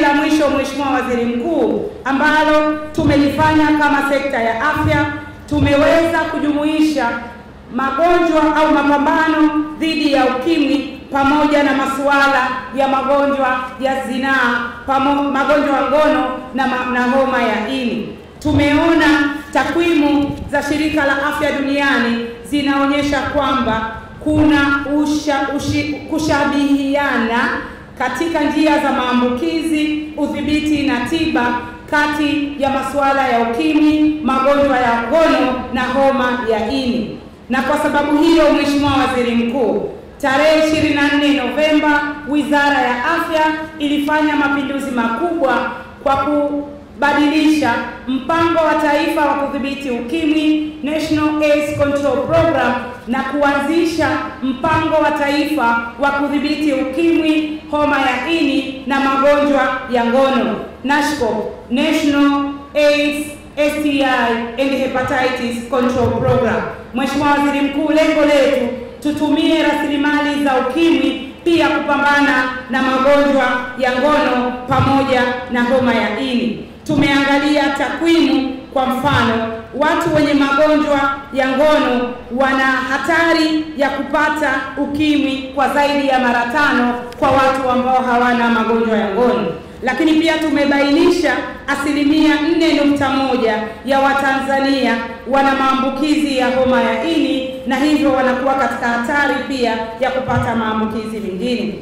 la mwisho, Mheshimiwa Waziri Mkuu, ambalo tumelifanya kama sekta ya afya, tumeweza kujumuisha magonjwa au mapambano dhidi ya ukimwi pamoja na masuala ya magonjwa ya zinaa, magonjwa ya ngono na, na homa ya ini. Tumeona takwimu za Shirika la Afya Duniani zinaonyesha kwamba kuna usha, ushi, kushabihiana katika njia za maambukizi, udhibiti na tiba kati ya masuala ya ukimwi, magonjwa ya ngono na homa ya ini. Na kwa sababu hiyo, Mheshimiwa Waziri Mkuu, tarehe 24 Novemba, Wizara ya Afya ilifanya mapinduzi makubwa kwa kubadilisha mpango wa taifa wa kudhibiti ukimwi National AIDS Control Program na kuanzisha mpango wa taifa wa kudhibiti ukimwi, homa ya ini na magonjwa ya ngono NASHCO, National AIDS STI and Hepatitis Control Program. Mheshimiwa Waziri Mkuu, lengo letu tutumie rasilimali za ukimwi pia kupambana na magonjwa ya ngono pamoja na homa ya ini. Tumeangalia takwimu, kwa mfano, watu wenye magonjwa ya ngono wana hatari ya kupata ukimwi kwa zaidi ya mara tano kwa watu ambao hawana magonjwa ya ngono lakini pia tumebainisha asilimia nne nukta moja ya Watanzania wana maambukizi ya homa ya ini na hivyo wanakuwa katika hatari pia ya kupata maambukizi mengine.